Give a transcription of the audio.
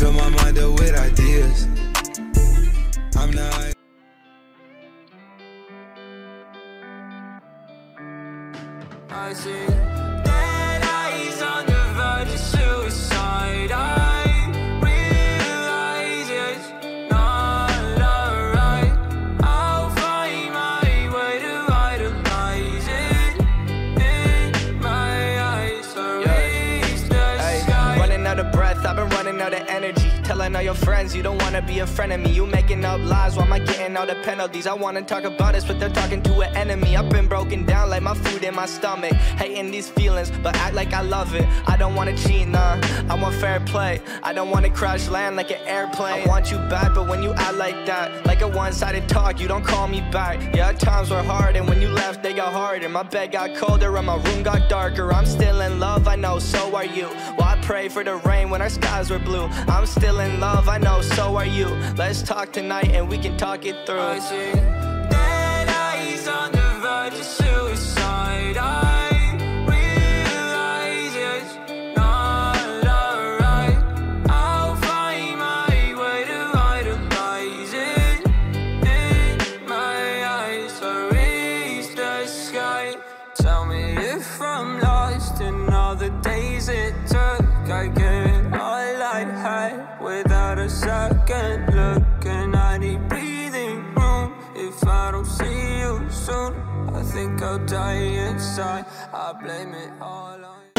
fill my mind up with ideas. I'm not. I see Out of energy. Telling all your friends you don't wanna be a friend of me. You making up lies, why am I getting all the penalties? I wanna talk about this, but they're talking to an enemy. I've been broken down like my food in my stomach. Hating these feelings, but act like I love it. I don't wanna cheat, nah. I want fair play. I don't wanna crash land like an airplane. I want you back, but when you act like that, like a one-sided talk, you don't call me back. Yeah, times were hard, and when you left, they got harder. My bed got colder, and my room got darker. I'm still in love, I know, so are you. I pray for the rain when our skies were blue. I'm still in love, I know, so are you. Let's talk tonight, and we can talk it through. I see dead eyes on the verge of suicide. I. Tell me if I'm lost in all the days it took. Had without a second look. And I need breathing room if I don't see you soon. I think I'll die inside. I blame it all on you.